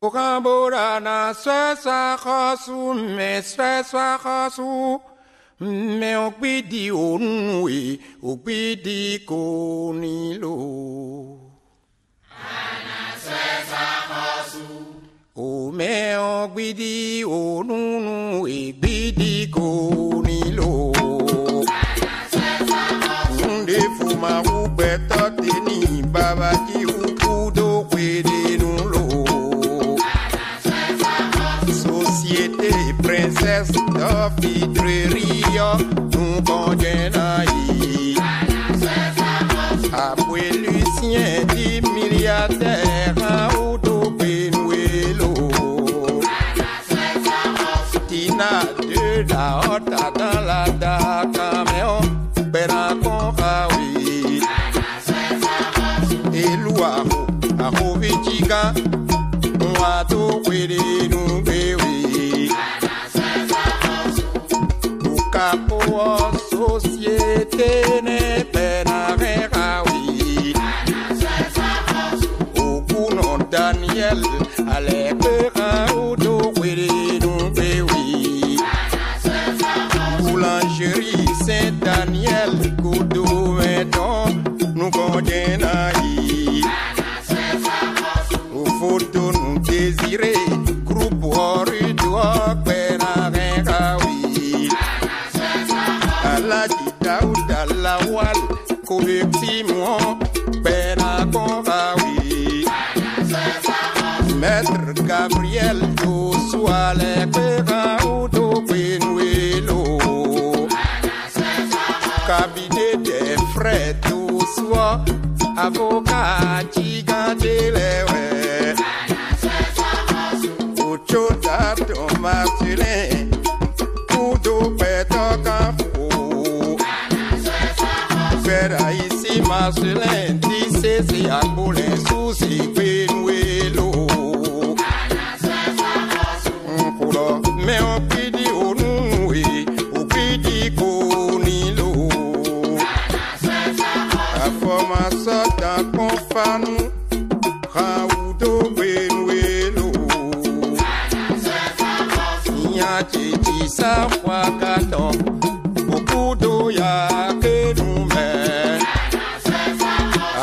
Okambora na sweswa khosu me sweswa khosu me okpidi onwe okpidi konilo. O me okpidi onunu ekpidi konilo. Nde fuma ubeta teni baba ki ukudo Société princesse d'Ofidreria, nous congenaï. Après Lucien, dit milliardaire, à Odo Benuelo. Tina de la Hota dans la Dakameo, Berakon Kawi. Eluaho, Ahovichiga, Wato Daniel, Kodo Meton, nous congenaï. Collectivement, Benakorawi. Maître Gabriel Joshua Lepera Udo Benuelo. Cabinet des frères Joshua, avocat Gigantelewe. masculin, tissé, c'est à couler sous ses pénouélo. Mais on pidi au noué, au pidi conilo. La formation d'un confanou, raoudo pénouélo. Nya titi sa wakato, okudo ya kenoume.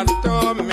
Tartó